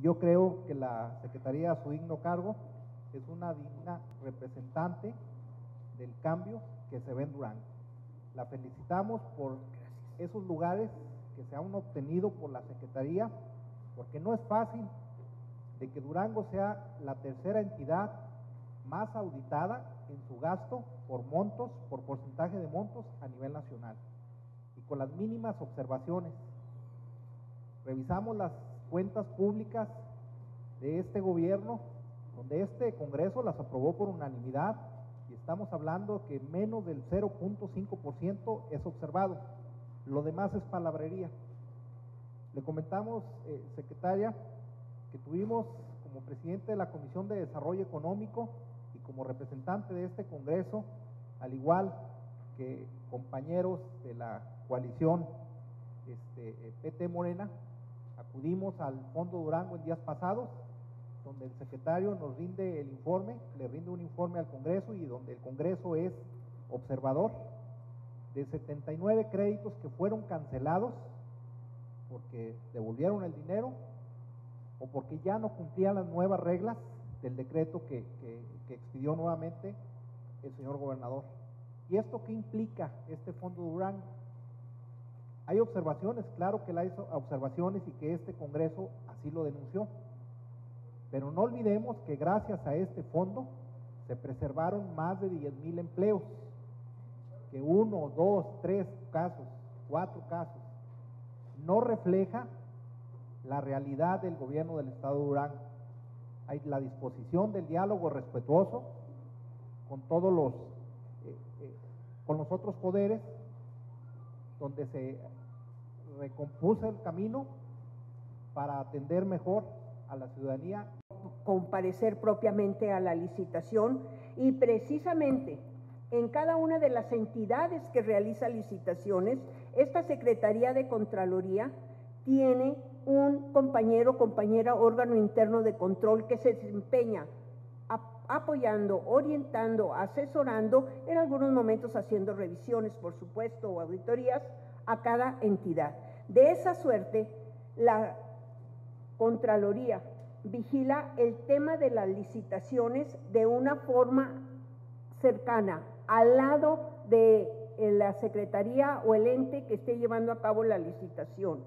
Yo creo que la Secretaría a su digno cargo es una digna representante del cambio que se ve en Durango. La felicitamos por esos lugares que se han obtenido por la Secretaría, porque no es fácil de que Durango sea la tercera entidad más auditada en su gasto por montos, por porcentaje de montos a nivel nacional. Y con las mínimas observaciones, revisamos las cuentas públicas de este gobierno, donde este Congreso las aprobó por unanimidad y estamos hablando que menos del 0.5% es observado. Lo demás es palabrería. Le comentamos, eh, secretaria, que tuvimos como presidente de la Comisión de Desarrollo Económico y como representante de este Congreso, al igual que compañeros de la coalición este, eh, PT Morena, acudimos al Fondo Durango en días pasados, donde el secretario nos rinde el informe, le rinde un informe al Congreso y donde el Congreso es observador de 79 créditos que fueron cancelados porque devolvieron el dinero o porque ya no cumplían las nuevas reglas del decreto que, que, expidió nuevamente el señor gobernador. ¿Y esto qué implica este Fondo Durango? Hay observaciones, claro que hay observaciones y que este Congreso así lo denunció. Pero no olvidemos que gracias a este fondo se preservaron más de 10 mil empleos, que uno, dos, tres casos, cuatro casos, no refleja la realidad del gobierno del Estado de Durango. Hay la disposición del diálogo respetuoso con todos los, eh, eh, con los otros poderes, donde se recompuso el camino para atender mejor a la ciudadanía. Comparecer propiamente a la licitación y precisamente en cada una de las entidades que realiza licitaciones, esta Secretaría de Contraloría tiene un compañero, compañera, órgano interno de control que se desempeña apoyando, orientando, asesorando, en algunos momentos haciendo revisiones, por supuesto, o auditorías a cada entidad. De esa suerte, la Contraloría vigila el tema de las licitaciones de una forma cercana, al lado de la Secretaría o el ente que esté llevando a cabo la licitación.